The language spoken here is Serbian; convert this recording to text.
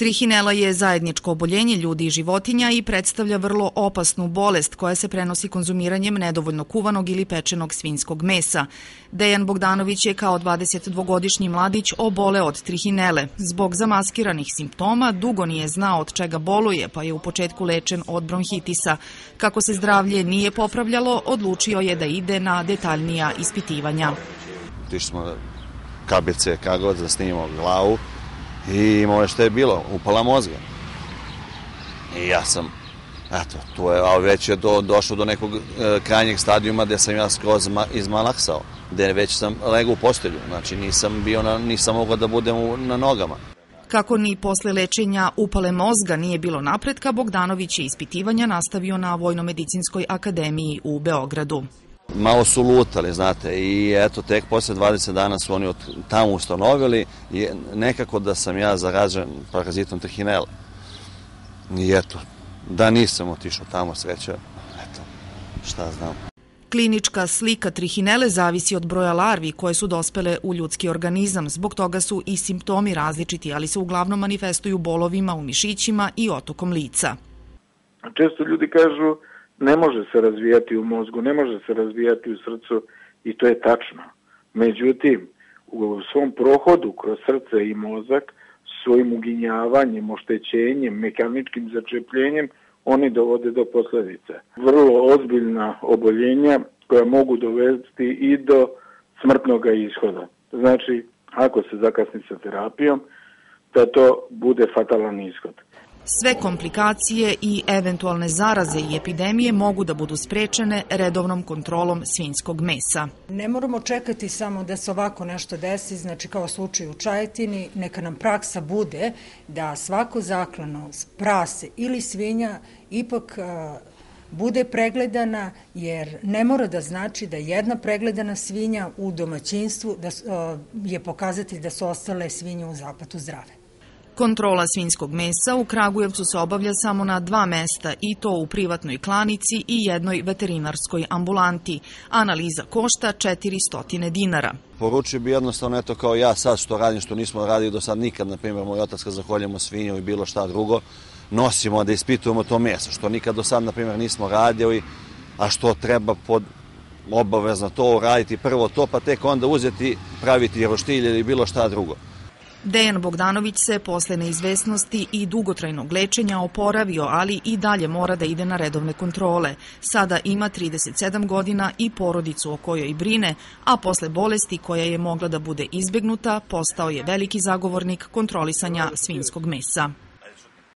Trihinela je zajedničko oboljenje ljudi i životinja i predstavlja vrlo opasnu bolest koja se prenosi konzumiranjem nedovoljno kuvanog ili pečenog svinskog mesa. Dejan Bogdanović je kao 22-godišnji mladić obole od trihinele. Zbog zamaskiranih simptoma dugo nije znao od čega boluje, pa je u početku lečen od bronhitisa. Kako se zdravlje nije popravljalo, odlučio je da ide na detaljnija ispitivanja. Tišli smo KBC Kagovac da snimamo glavu i imao je što je bilo, upala mozga. I ja sam, eto, tu je, a već je do, došlo do nekog e, krajnjeg stadijuma gde sam ja skroz ma, izmalaksao, gde već sam legao u postelju, znači nisam bio na, nisam mogao da budem u, na nogama. Kako ni posle lečenja upale mozga nije bilo napretka, Bogdanović je ispitivanja nastavio na Vojnomedicinskoj akademiji u Beogradu malo su lutali, znate, i eto, tek posle 20 dana su oni od tamo ustanovili i nekako da sam ja zaražen parazitom trihinela. I eto, da nisam otišao tamo sreća, eto, šta znam. Klinička slika trihinele zavisi od broja larvi koje su dospele u ljudski organizam. Zbog toga su i simptomi različiti, ali se uglavnom manifestuju bolovima u mišićima i otokom lica. Često ljudi kažu ne može se razvijati u mozgu, ne može se razvijati u srcu i to je tačno. Međutim, u svom prohodu kroz srce i mozak, svojim uginjavanjem, oštećenjem, mekaničkim začepljenjem, oni dovode do posledice. Vrlo ozbiljna oboljenja koja mogu dovesti i do smrtnog ishoda. Znači, ako se zakasni sa terapijom, da to bude fatalan ishod. Sve komplikacije i eventualne zaraze i epidemije mogu da budu sprečene redovnom kontrolom svinskog mesa. Ne moramo čekati samo da se ovako nešto desi, znači kao slučaj u Čajetini, neka nam praksa bude da svako zaklano prase ili svinja ipak bude pregledana, jer ne mora da znači da jedna pregledana svinja u domaćinstvu da, je pokazati da su ostale svinje u zapatu zdrave. Kontrola svinskog mesa u Kragujevcu se obavlja samo na dva mesta i to u privatnoj klanici i jednoj veterinarskoj ambulanti. Analiza košta 400 dinara. Poručio bi jednostavno eto kao ja sad što radim, što nismo radili do sad nikad, na primjer moj otac kad zaholjamo svinju i bilo šta drugo, nosimo da ispitujemo to meso, što nikad do sad na primjer nismo radili, a što treba pod obavezno to uraditi prvo to, pa tek onda uzeti, praviti roštilj ili bilo šta drugo. Dejan Bogdanović se posle neizvesnosti i dugotrajnog lečenja oporavio, ali i dalje mora da ide na redovne kontrole. Sada ima 37 godina i porodicu o kojoj brine, a posle bolesti koja je mogla da bude izbegnuta, postao je veliki zagovornik kontrolisanja svinskog mesa.